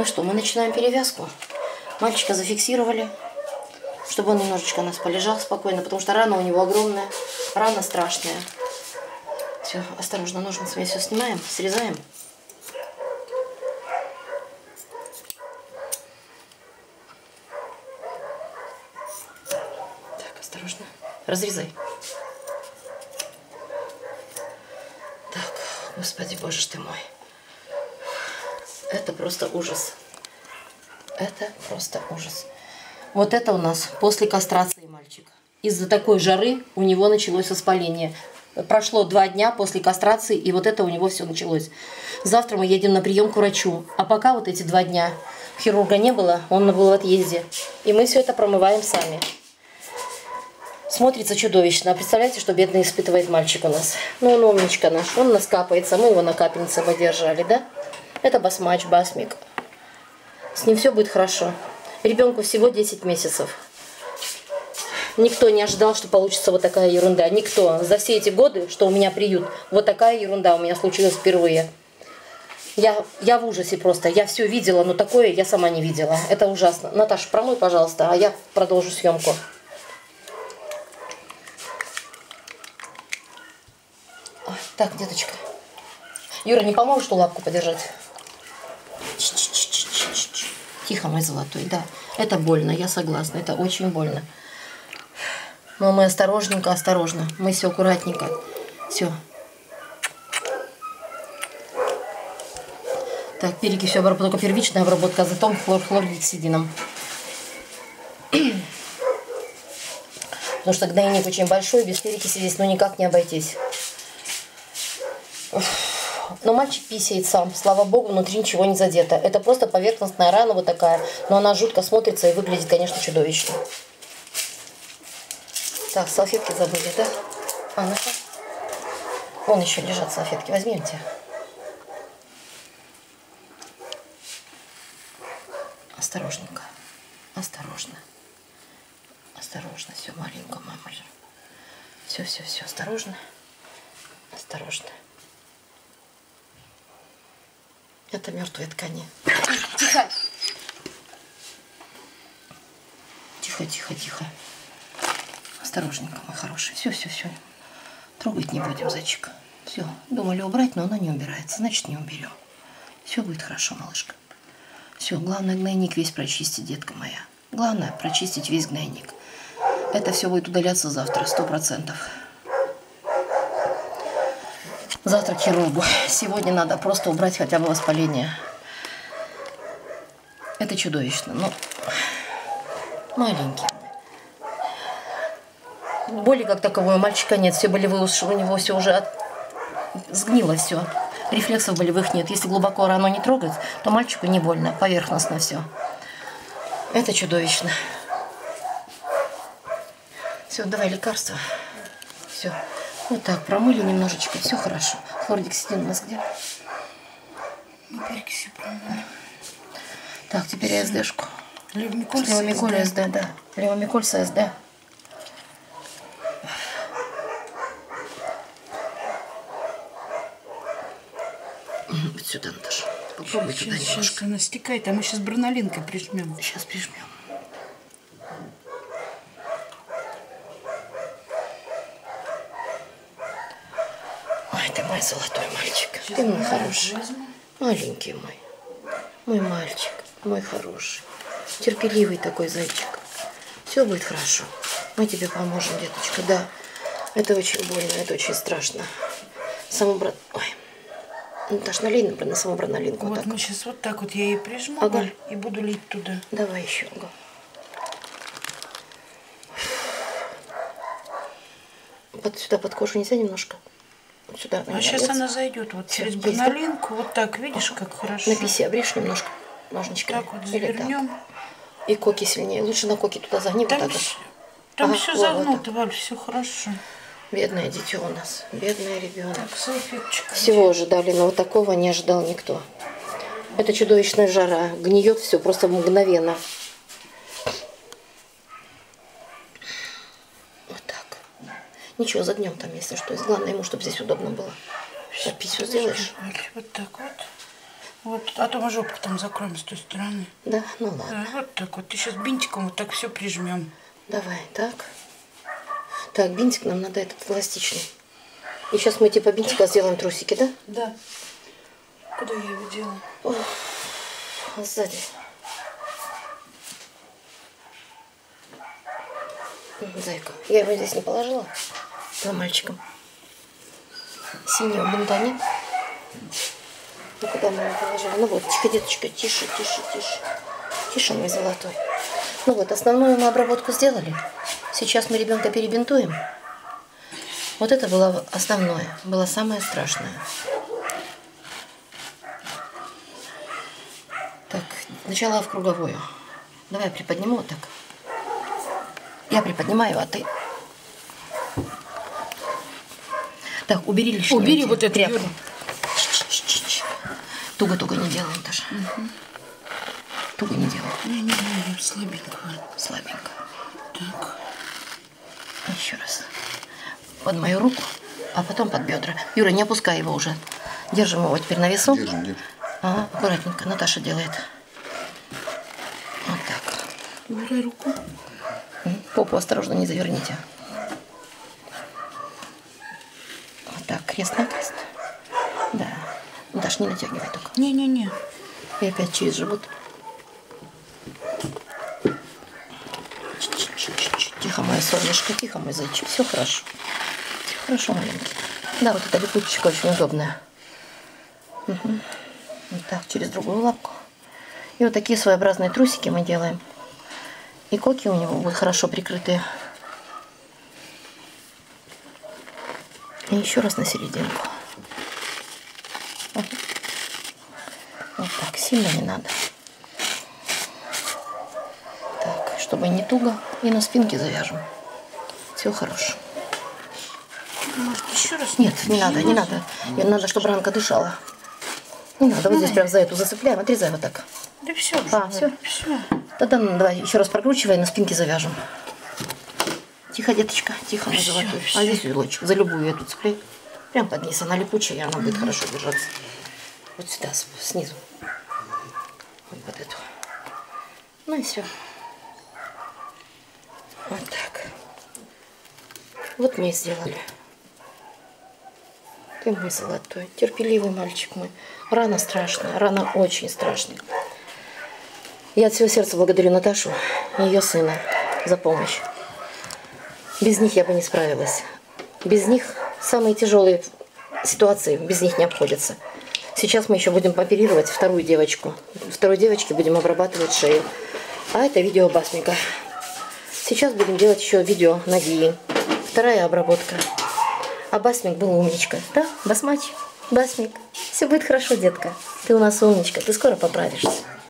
Ну что, мы начинаем перевязку. Мальчика зафиксировали, чтобы он немножечко у нас полежал спокойно, потому что рана у него огромная, рана страшная. Все, осторожно, ножницами все снимаем, срезаем. Так, осторожно. Разрезай. Так, господи, боже ж ты мой. Это просто ужас. Это просто ужас. Вот это у нас после кастрации мальчик. Из-за такой жары у него началось воспаление. Прошло два дня после кастрации, и вот это у него все началось. Завтра мы едем на прием к врачу. А пока вот эти два дня хирурга не было, он был в отъезде. И мы все это промываем сами. Смотрится чудовищно. Представляете, что бедный испытывает мальчик у нас. Ну, он умничка наш. Он нас капается. Мы его на капельнице подержали, да? Это басмач, басмик. С ним все будет хорошо. Ребенку всего 10 месяцев. Никто не ожидал, что получится вот такая ерунда. Никто. За все эти годы, что у меня приют, вот такая ерунда у меня случилась впервые. Я, я в ужасе просто. Я все видела, но такое я сама не видела. Это ужасно. Наташа, промой, пожалуйста, а я продолжу съемку. Так, деточка. Юра, не поможешь ту лапку подержать? Тихо, мой золотой, да. Это больно, я согласна, это очень больно. Но мы осторожненько, осторожно. Мы все аккуратненько. Все. Так, перики все обработка, только первичная обработка азотом хлор, хлоргексидином. Потому что гнойник очень большой, без перекиси здесь ну никак не обойтись. Но мальчик писает сам, слава богу, внутри ничего не задето. Это просто поверхностная рана вот такая, но она жутко смотрится и выглядит, конечно, чудовищно. Так, салфетки забыли, да? А, ну -ка. Вон еще лежат салфетки, возьмите. Осторожненько, осторожно. Осторожно, все, маленько, мама. Все, все, все, осторожно. Осторожно. Это мертвые ткани. Тихо. Тихо, тихо, тихо. Осторожненько, мой хороший. Все, все, все. Трогать не будем, зайчик. Все. Думали убрать, но она не убирается. Значит, не уберем. Все будет хорошо, малышка. Все, главное гнойник весь прочистить, детка моя. Главное прочистить весь гнойник. Это все будет удаляться завтра, сто процентов. Завтра к хирургу. Сегодня надо просто убрать хотя бы воспаление. Это чудовищно. Ну, маленький. Боли как таковой у мальчика нет. Все болевые у него все уже от... сгнило все. Рефлексов болевых нет. Если глубоко рану не трогать, то мальчику не больно. Поверхностно все. Это чудовищно. Все, давай лекарство. Все. Вот так, промыли немножечко, все хорошо. Хлордексидин у нас где? На перекиси промыли. Так, теперь СДшку. Левомиколь, Левомиколь СД, да. Левомиколь с СД. Вот сюда, Наташа. Попробуй туда Сейчас, немножко. сейчас она стекает, а мы сейчас бронолинкой прижмем. Сейчас прижмем. Ой, ты мой золотой мальчик. Ты мой хороший. Маленький мой. Мой мальчик. Мой хороший. Терпеливый такой зайчик. Все будет хорошо. Мы тебе поможем, деточка. Да. Это очень больно, это очень страшно. Самобрат... Ой. Наташ, налей на, саму бронолинку. Вот так. мы сейчас вот так вот я ей прижму Ага. И буду лить туда. Давай еще. Ага. Вот сюда под кожу нельзя немножко? Сюда. А сейчас она зайдет вот через бронолинку. Вот так, видишь, как хорошо. На писе обрежь немножко ножничками. Так вот так. завернем. И коки сильнее. Лучше на коки туда загни. Там, вот. всё- там Ага, все вот, вот загнуто, Валь, все хорошо. Бедное дитё у нас. Бедный ребенок. Так. Всего ожидали, но вот такого не ожидал никто. Это чудовищная жара. Гниет все просто мгновенно. Вот так. Ничего, загнем там, если что. Главное ему, чтобы здесь удобно было. Писю сделаешь? Вот так вот. Вот, а то мы жопку там закроем с той стороны. Да, ну ладно. Да, вот так вот. И сейчас бинтиком вот так все прижмем. Давай, так. Так, бинтик нам надо этот эластичный. И сейчас мы типа бинтика сделаем трусики, да? Да. Куда я его делала? А Сзади. Зайка, я его здесь не положила. За мальчиком. Синего бинта нет? Ну куда мы его положили? Ну вот, тихо, деточка, тише, тише, тише. Тише, мой золотой. Ну вот, основную мы обработку сделали. Сейчас мы ребенка перебинтуем. Вот это было основное, было самое страшное. Так, сначала в круговую. Давай я приподниму вот так. Я приподнимаю, а ты... Так, убери лишнее. Убери вот эту тряпку. Туго-туго не делаем даже. Туго не делаем. Не-не-не, слабенько. Слабенько. Так. Еще раз. Под мою руку, а потом под бедра. Юра, не опускай его уже. Держим его теперь на весу. Держим, держим. Ага, аккуратненько. Наташа делает. Вот так. Убирай руку. Попу осторожно не заверните. Крест на крест. Да. Наташ, не натягивай только. Не-не-не. И опять через живот. Тихо, мое солнышко, тихо, мой зайчик. Все хорошо. Все хорошо, маленький. Да, вот эта липучечка очень удобная. Мгм. Вот так, через другую лапку. И вот такие своеобразные трусики мы делаем. И коки у него будут хорошо прикрытые. И еще раз на серединку. Вот так, сильно не надо. Так, чтобы не туго. И на спинке завяжем. Все хорошо. Может, еще раз? Нет, не надо, не надо. Не надо, чтобы ранка дышала. Не надо, вот здесь прям за эту зацепляем, отрезай вот так. Да все. А, всё? Все. Тогда ну, давай еще раз прокручивай, на спинке завяжем. Тихо, деточка, тихо, золотой. всё. А здесь узелочек, за любую эту цепляй. Прям под низ, она липучая, и она будет хорошо держаться. Вот сюда, снизу. Вот под эту. Ну и все. Вот так. Вот мы и сделали. Ты мой золотой, терпеливый мальчик мой. Рана страшная, рана очень страшная. Я от всего сердца благодарю Наташу и ее сына за помощь. Без них я бы не справилась. Без них самые тяжелые ситуации без них не обходятся. Сейчас мы еще будем оперировать вторую девочку. Второй девочке будем обрабатывать шею. А это видео Басмика. Сейчас будем делать еще видео Надии. Вторая обработка. А Басмик был умничка. Да, Басмач? Басмик. Все будет хорошо, детка. Ты у нас умничка. Ты скоро поправишься.